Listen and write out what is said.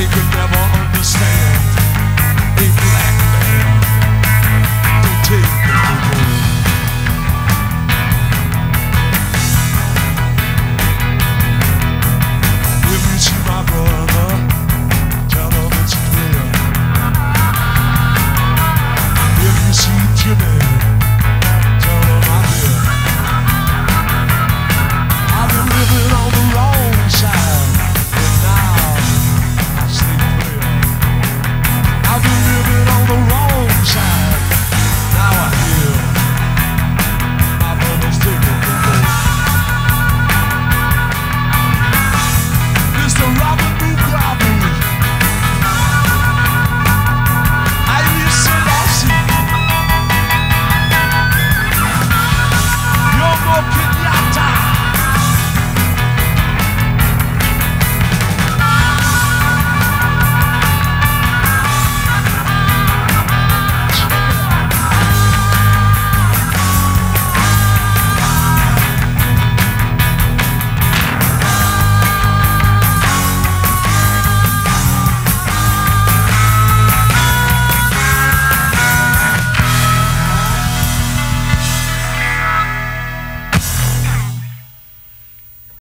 they could never understand.